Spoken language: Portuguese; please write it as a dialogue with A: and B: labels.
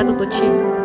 A: tirar do Toti?